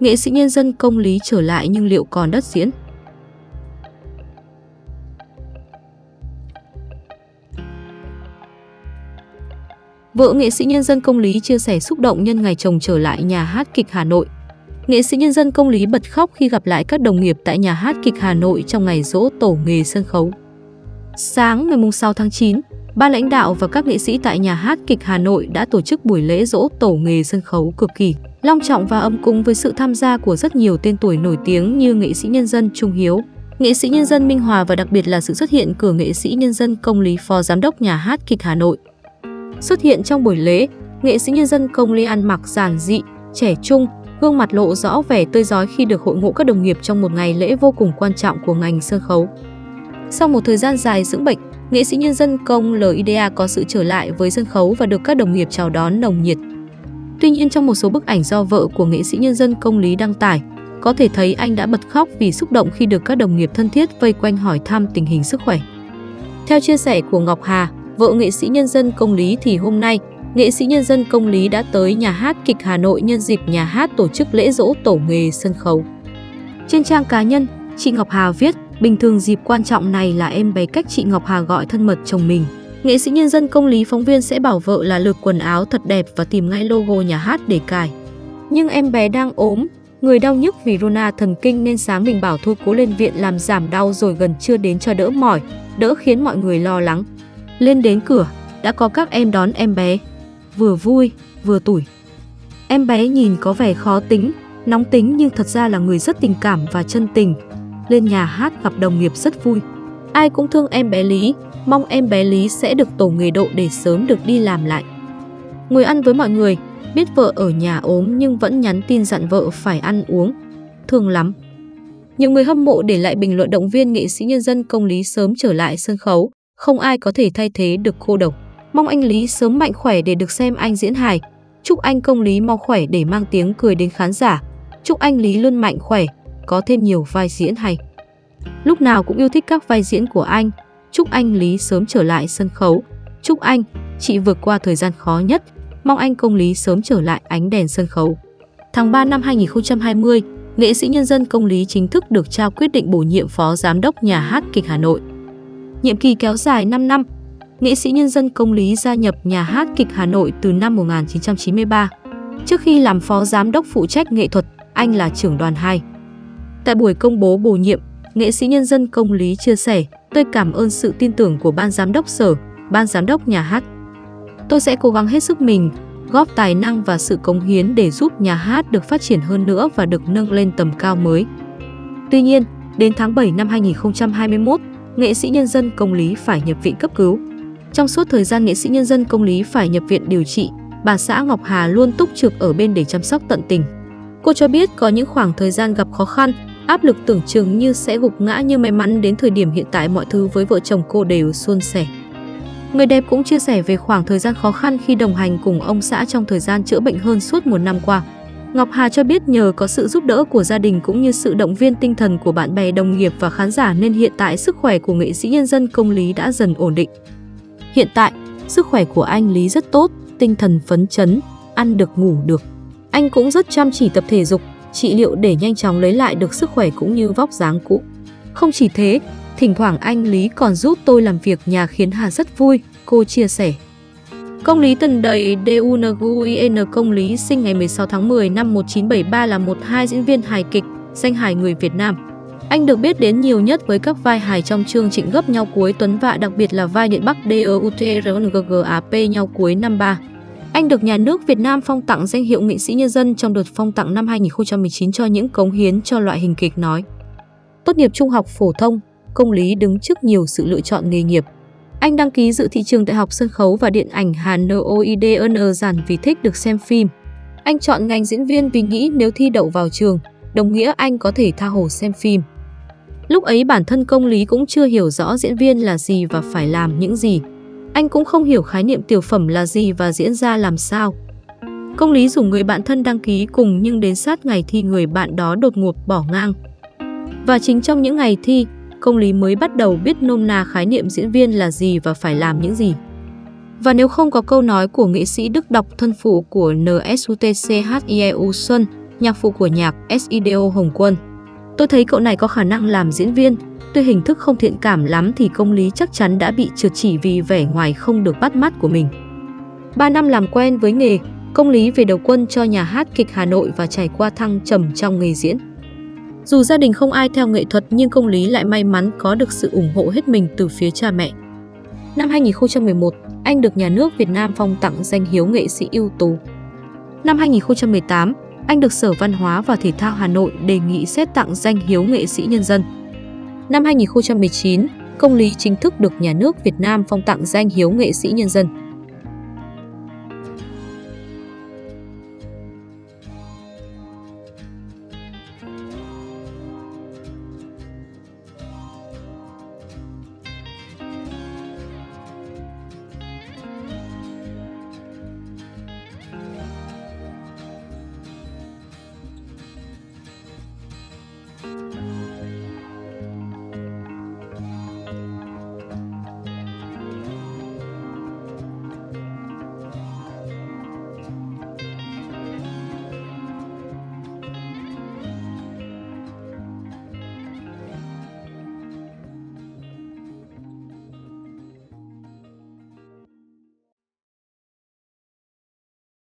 nghệ sĩ nhân dân công lý trở lại nhưng liệu còn đất diễn? Vợ nghệ sĩ nhân dân công lý chia sẻ xúc động nhân ngày chồng trở lại nhà hát kịch Hà Nội. Nghệ sĩ nhân dân công lý bật khóc khi gặp lại các đồng nghiệp tại nhà hát kịch Hà Nội trong ngày dỗ tổ nghề sân khấu. Sáng ngày 6 tháng 9, ba lãnh đạo và các nghệ sĩ tại nhà hát kịch Hà Nội đã tổ chức buổi lễ dỗ tổ nghề sân khấu cực kỳ long trọng và âm cung với sự tham gia của rất nhiều tên tuổi nổi tiếng như nghệ sĩ nhân dân Trung Hiếu, nghệ sĩ nhân dân Minh Hòa và đặc biệt là sự xuất hiện của nghệ sĩ nhân dân Công Lý Phó Giám đốc Nhà hát kịch Hà Nội. Xuất hiện trong buổi lễ, nghệ sĩ nhân dân Công Lý ăn mặc giản dị, trẻ trung, gương mặt lộ rõ vẻ tươi giói khi được hội ngộ các đồng nghiệp trong một ngày lễ vô cùng quan trọng của ngành sân khấu. Sau một thời gian dài dưỡng bệnh, nghệ sĩ nhân dân công LIDA có sự trở lại với sân khấu và được các đồng nghiệp chào đón nồng nhiệt. Tuy nhiên trong một số bức ảnh do vợ của nghệ sĩ nhân dân công lý đăng tải, có thể thấy anh đã bật khóc vì xúc động khi được các đồng nghiệp thân thiết vây quanh hỏi thăm tình hình sức khỏe. Theo chia sẻ của Ngọc Hà, vợ nghệ sĩ nhân dân công lý thì hôm nay, nghệ sĩ nhân dân công lý đã tới nhà hát kịch Hà Nội nhân dịp nhà hát tổ chức lễ dỗ tổ nghề sân khấu. Trên trang cá nhân, chị Ngọc Hà viết, bình thường dịp quan trọng này là em bé cách chị Ngọc Hà gọi thân mật chồng mình. Nghệ sĩ nhân dân công lý phóng viên sẽ bảo vợ là lược quần áo thật đẹp và tìm ngay logo nhà hát để cài. Nhưng em bé đang ốm, người đau nhức vì Rona thần kinh nên sáng mình bảo thôi cố lên viện làm giảm đau rồi gần chưa đến cho đỡ mỏi, đỡ khiến mọi người lo lắng. Lên đến cửa, đã có các em đón em bé. Vừa vui, vừa tủi. Em bé nhìn có vẻ khó tính, nóng tính nhưng thật ra là người rất tình cảm và chân tình. Lên nhà hát gặp đồng nghiệp rất vui. Ai cũng thương em bé Lý, mong em bé Lý sẽ được tổ nghề độ để sớm được đi làm lại. Ngồi ăn với mọi người, biết vợ ở nhà ốm nhưng vẫn nhắn tin dặn vợ phải ăn uống. Thương lắm. Nhiều người hâm mộ để lại bình luận động viên nghệ sĩ nhân dân công lý sớm trở lại sân khấu, không ai có thể thay thế được cô độc. Mong anh Lý sớm mạnh khỏe để được xem anh diễn hài. Chúc anh công lý mau khỏe để mang tiếng cười đến khán giả. Chúc anh Lý luôn mạnh khỏe, có thêm nhiều vai diễn hay. Lúc nào cũng yêu thích các vai diễn của anh, Chúc anh Lý sớm trở lại sân khấu. Chúc anh, chị vượt qua thời gian khó nhất. Mong anh công lý sớm trở lại ánh đèn sân khấu. Tháng 3 năm 2020, nghệ sĩ nhân dân công lý chính thức được trao quyết định bổ nhiệm phó giám đốc nhà hát kịch Hà Nội. Nhiệm kỳ kéo dài 5 năm, nghệ sĩ nhân dân công lý gia nhập nhà hát kịch Hà Nội từ năm 1993. Trước khi làm phó giám đốc phụ trách nghệ thuật, anh là trưởng đoàn 2. Tại buổi công bố bổ nhiệm, nghệ sĩ nhân dân công lý chia sẻ Tôi cảm ơn sự tin tưởng của ban giám đốc sở, ban giám đốc nhà hát. Tôi sẽ cố gắng hết sức mình, góp tài năng và sự cống hiến để giúp nhà hát được phát triển hơn nữa và được nâng lên tầm cao mới. Tuy nhiên, đến tháng 7 năm 2021, nghệ sĩ nhân dân công lý phải nhập viện cấp cứu. Trong suốt thời gian nghệ sĩ nhân dân công lý phải nhập viện điều trị, bà xã Ngọc Hà luôn túc trực ở bên để chăm sóc tận tình. Cô cho biết có những khoảng thời gian gặp khó khăn, Áp lực tưởng chừng như sẽ gục ngã như may mắn đến thời điểm hiện tại mọi thứ với vợ chồng cô đều suôn sẻ. Người đẹp cũng chia sẻ về khoảng thời gian khó khăn khi đồng hành cùng ông xã trong thời gian chữa bệnh hơn suốt một năm qua. Ngọc Hà cho biết nhờ có sự giúp đỡ của gia đình cũng như sự động viên tinh thần của bạn bè đồng nghiệp và khán giả nên hiện tại sức khỏe của nghệ sĩ nhân dân công Lý đã dần ổn định. Hiện tại, sức khỏe của anh Lý rất tốt, tinh thần phấn chấn, ăn được ngủ được. Anh cũng rất chăm chỉ tập thể dục, trị liệu để nhanh chóng lấy lại được sức khỏe cũng như vóc dáng cũ. Không chỉ thế, thỉnh thoảng anh Lý còn giúp tôi làm việc nhà khiến Hà rất vui, cô chia sẻ. Công lý Tần Đậy DUNGUIN Công lý sinh ngày 16 tháng 10 năm 1973 là một hai diễn viên hài kịch, danh hài người Việt Nam. Anh được biết đến nhiều nhất với các vai hài trong chương Trịnh gấp nhau cuối Tuấn Vạ đặc biệt là vai Điện Bắc DEUTRNGGAP nhau cuối năm 3. Anh được nhà nước Việt Nam phong tặng danh hiệu nghệ sĩ nhân dân trong đợt phong tặng năm 2019 cho những cống hiến cho loại hình kịch nói. Tốt nghiệp trung học phổ thông, công lý đứng trước nhiều sự lựa chọn nghề nghiệp. Anh đăng ký dự thị trường Đại học Sân khấu và Điện ảnh Hà Nội giản vì thích được xem phim. Anh chọn ngành diễn viên vì nghĩ nếu thi đậu vào trường, đồng nghĩa anh có thể tha hồ xem phim. Lúc ấy bản thân công lý cũng chưa hiểu rõ diễn viên là gì và phải làm những gì. Anh cũng không hiểu khái niệm tiểu phẩm là gì và diễn ra làm sao. Công lý dùng người bạn thân đăng ký cùng nhưng đến sát ngày thi người bạn đó đột ngột bỏ ngang. Và chính trong những ngày thi, công lý mới bắt đầu biết nôm na khái niệm diễn viên là gì và phải làm những gì. Và nếu không có câu nói của nghệ sĩ Đức đọc thân phụ của NSUTCHIEU Xuân, nhạc phụ của nhạc SIDO Hồng Quân. Tôi thấy cậu này có khả năng làm diễn viên, tuy hình thức không thiện cảm lắm thì công lý chắc chắn đã bị trượt chỉ vì vẻ ngoài không được bắt mắt của mình. 3 năm làm quen với nghề, công lý về đầu quân cho nhà hát kịch Hà Nội và trải qua thăng trầm trong nghề diễn. Dù gia đình không ai theo nghệ thuật nhưng công lý lại may mắn có được sự ủng hộ hết mình từ phía cha mẹ. Năm 2011, anh được nhà nước Việt Nam phong tặng danh hiếu nghệ sĩ ưu tú. Năm 2018, anh được Sở Văn hóa và Thể thao Hà Nội đề nghị xét tặng danh hiếu nghệ sĩ nhân dân. Năm 2019, công lý chính thức được nhà nước Việt Nam phong tặng danh hiếu nghệ sĩ nhân dân.